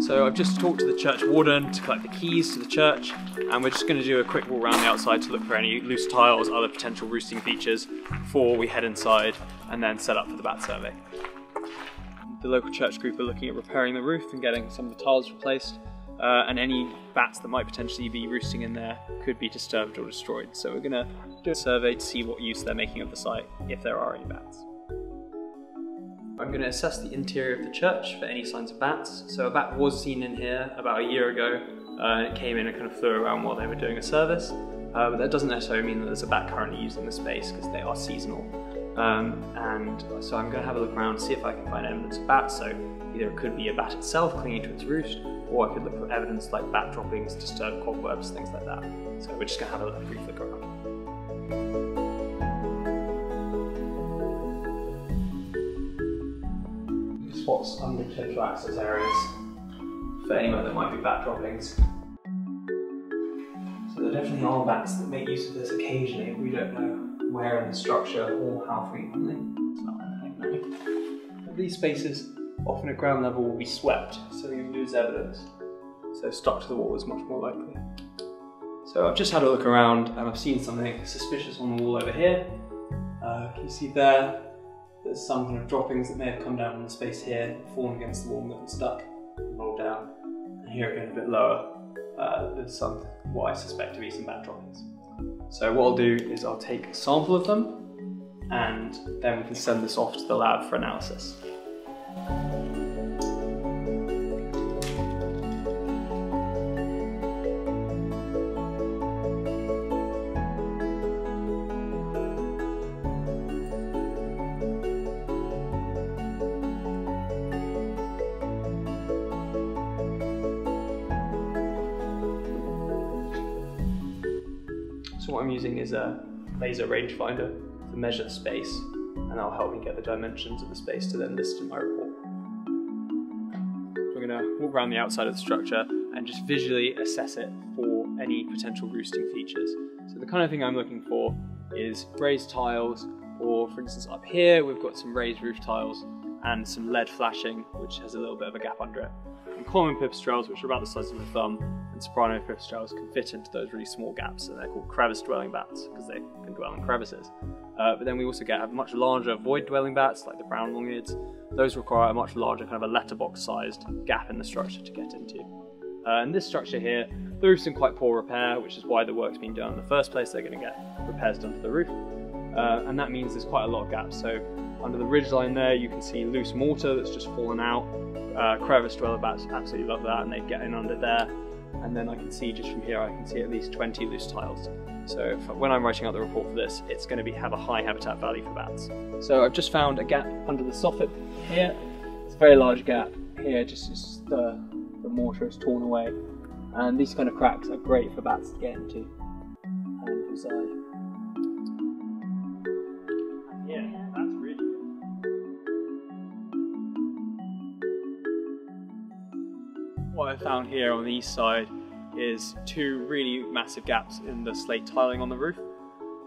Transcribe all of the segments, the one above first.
So I've just talked to the church warden to collect the keys to the church and we're just going to do a quick walk around the outside to look for any loose tiles, other potential roosting features before we head inside and then set up for the bat survey. The local church group are looking at repairing the roof and getting some of the tiles replaced uh, and any bats that might potentially be roosting in there could be disturbed or destroyed. So we're going to do a survey to see what use they're making of the site if there are any bats. I'm going to assess the interior of the church for any signs of bats. So a bat was seen in here about a year ago. Uh, it came in and kind of flew around while they were doing a service. Uh, but that doesn't necessarily mean that there's a bat currently using the space because they are seasonal. Um, and so I'm going to have a look around, see if I can find evidence of bats. So either it could be a bat itself clinging to its roost, or I could look for evidence like bat droppings, disturbed cobwebs, things like that. So we're just going to have a brief look around. Under potential access areas for anywhere that might be bat droppings. So there definitely are bats that make use of this occasionally. We don't know where in the structure or how frequently. But these spaces, often at ground level, will be swept, so you lose evidence. So stuck to the wall is much more likely. So I've just had a look around and I've seen something suspicious on the wall over here. Uh, can you see there? There's some kind of droppings that may have come down in the space here, fallen against the wall and gotten stuck, and rolled down. And here again, a bit lower, uh, there's some, what I suspect to be some bat droppings. So what I'll do is I'll take a sample of them, and then we can send this off to the lab for analysis. So what I'm using is a laser rangefinder to measure the space and that'll help me get the dimensions of the space to then list in my report. We're going to walk around the outside of the structure and just visually assess it for any potential roosting features. So the kind of thing I'm looking for is raised tiles or for instance up here we've got some raised roof tiles and some lead flashing which has a little bit of a gap under it. And common pipistrelles which are about the size of my thumb and soprano pipistrelles can fit into those really small gaps, and they're called crevice-dwelling bats because they can dwell in crevices. Uh, but then we also get much larger void-dwelling bats, like the brown long-eared. Those require a much larger kind of a letterbox-sized gap in the structure to get into. Uh, and this structure here, the roof's in quite poor repair, which is why the work's been done in the first place. They're going to get repairs done to the roof, uh, and that means there's quite a lot of gaps. So under the ridge line there, you can see loose mortar that's just fallen out. Uh, crevice dweller bats absolutely love that, and they get in under there and then I can see just from here I can see at least 20 loose tiles. So when I'm writing out the report for this, it's going to be have a high habitat value for bats. So I've just found a gap under the soffit here. It's a very large gap here, just, just the, the mortar is torn away. And these kind of cracks are great for bats to get into and reside. What I found here on the east side is two really massive gaps in the slate tiling on the roof.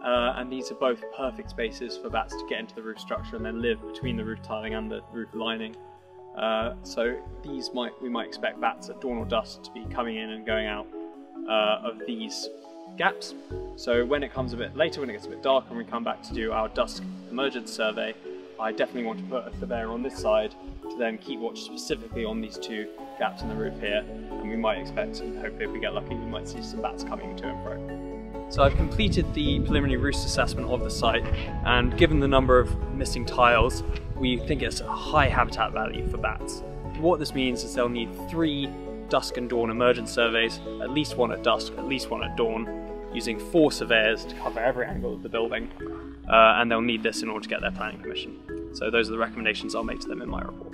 Uh, and these are both perfect spaces for bats to get into the roof structure and then live between the roof tiling and the roof lining. Uh, so these might we might expect bats at dawn or dusk to be coming in and going out uh, of these gaps. So when it comes a bit later, when it gets a bit dark, and we come back to do our dusk emergence survey, I definitely want to put a surveyor on this side to then keep watch specifically on these two gaps in the roof here, and we might expect, and hopefully if we get lucky, we might see some bats coming to and fro. So I've completed the preliminary roost assessment of the site, and given the number of missing tiles, we think it's a high habitat value for bats. What this means is they'll need three dusk and dawn emergence surveys, at least one at dusk, at least one at dawn, using four surveyors to cover every angle of the building, Uh, and they'll need this in order to get their planning permission. So those are the recommendations I'll make to them in my report.